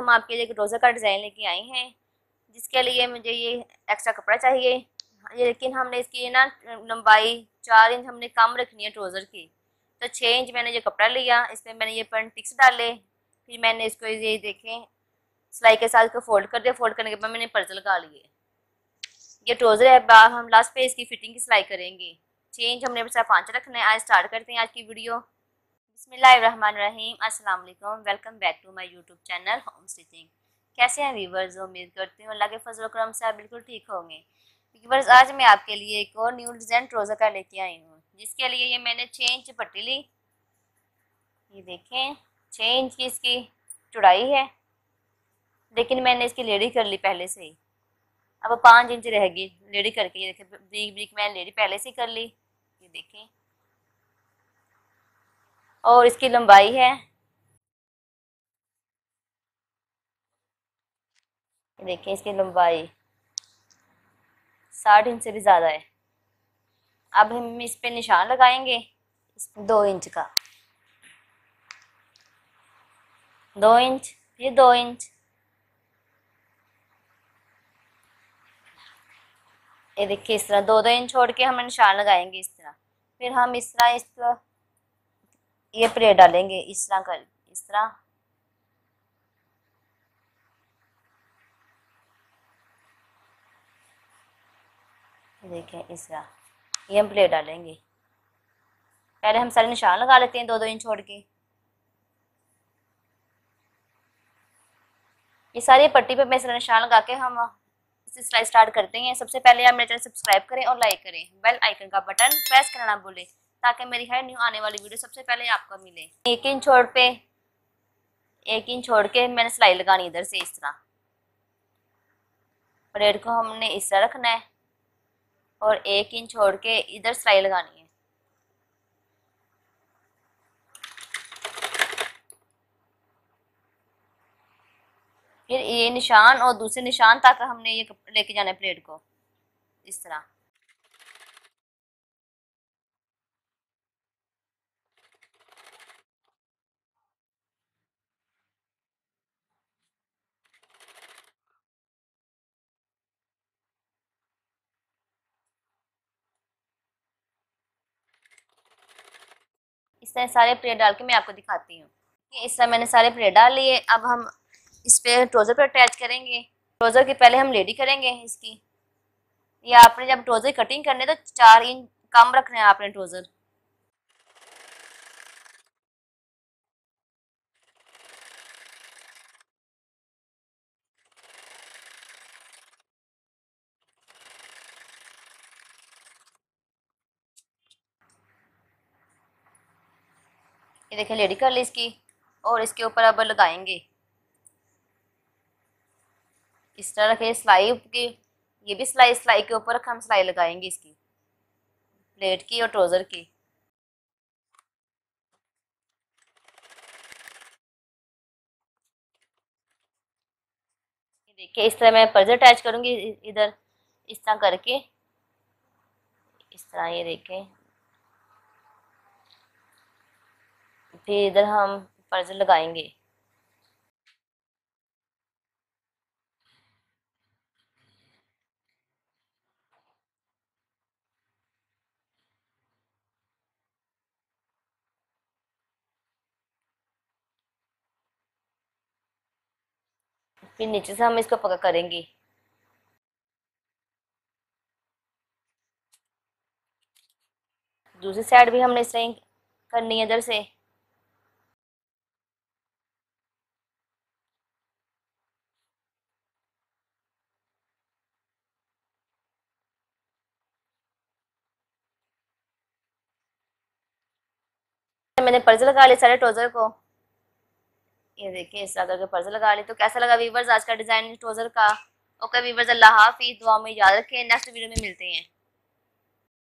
हम आपके लिए रोज़ा का डिज़ाइन लेके आए हैं, जिसके लिए मुझे ये एक्स्ट्रा कपड़ा चाहिए। लेकिन हमने इसकी ना लंबाई चार इंच हमने कम रखनी है ट्रोज़र की। तो छः इंच मैंने ये कपड़ा लिया, इसमें मैंने ये पेंट टिक्स डाले, फिर मैंने इसको ये देखें, सिलाई के साथ इसको फोल्ड कर दिया। फोल्ड करने के बाद मैंने पर्ज लगा लिए। ये ट्रोज़र है हम लास्ट पे इसकी फिटिंग की सिलाई करेंगे। छः इंच हमने बस पाँच रखना है। आज स्टार्ट करते हैं आज की वीडियो बिस्मिल्लाहिर्रहमानिर्रहीम अस्सलाम वालेकुम welcome back to my YouTube channel home stitching कैसे हैं व्यूवर्स? उम्मीद करती हूँ अल्लाह के फजल करम से आप बिल्कुल ठीक होंगे। व्यूवर्स, आज मैं आपके लिए एक और न्यू डिज़ाइन ट्रोज़र का लेके आई हूँ, जिसके लिए ये मैंने छः इंच पट्टी ली। ये देखें छः इंच की इसकी चौड़ाई है, लेकिन मैंने इसकी लेडी कर ली पहले से ही। अब पाँच इंच रहेगी लेडी करके, ये देखें, ब्रीक ब्रीक मैंने लेडी पहले से ही कर ली। ये देखें और इसकी लंबाई है। देखें इसकी लंबाई साठ इंच से भी ज़्यादा है। अब हम इस पे निशान लगाएँगे, इस दो इंच का। दो इंच फिर दो इंच। ये देखिए, इस तरह दो दो इंच छोड़ के हम निशान लगाएँगे इस तरह। फिर हम इस तरह इस तरह ये प्लेट डालेंगे इस तरह कर इस तरह। देखें इस तरह, ये हम प्लेट डालेंगे। पहले हम सारे निशान लगा लेते हैं दो दो इंच छोड़ के। ये सारी पट्टी पे मैं इस निशान लगा के हम इसे स्टार्ट करते हैं। सबसे पहले आप मेरे चैनल सब्सक्राइब करें और लाइक करें। बेल आइकन का बटन प्रेस करना भूलें। ताकि मेरी हर न्यू आने वाली वीडियो सबसे पहले आपको मिले। एक इंच छोड़ पे, एक इंच छोड़ के मैंने सिलाई लगानी इधर से इस तरह। प्लेट को हमने इस तरह रखना है और एक इंच छोड़ के इधर सिलाई लगानी है। फिर ये निशान और दूसरे निशान तक हमने ये लेके जाना है प्लेट को, इस तरह। इस तरह सारे प्लेट डाल के मैं आपको दिखाती हूँ। इस तरह मैंने सारे प्लेट डाल लिए। अब हम इस पे ट्रोज़र पर अटैच करेंगे। ट्रोज़र के पहले हम लेडी करेंगे इसकी। या आपने जब ट्रोज़र कटिंग करने तो चार इंच कम रखना है आपने ट्रोज़र। ये देखें लेडी कर ली इसकी। और इसके ऊपर अब लगाएँगे। इस तरह रखे सिलाई की, ये भी सिलाई सिलाई के ऊपर हम सिलाई लगाएँगे इसकी। प्लेट की और ट्रोज़र की। देखिए, इस तरह मैं पर्जा अटैच करूँगी इधर, इस तरह करके। इस तरह ये देखें। फिर इधर हम पर्ज लगाएँगे। फिर नीचे से हम इसको पका करेंगे। दूसरी साइड भी हमने इस करनी है इधर से। मैंने पर्ज लगा लिया सारे ट्रोज़र को। ये देखिए, इस तरह करके पर्ज लगा ली तो कैसा लगा वीवर्स आज का डिज़ाइन ट्रोज़र का? ओके, वीवर्स अल्लाह हाफिज़ दुआ में याद रखें। नेक्स्ट वीडियो में मिलते हैं।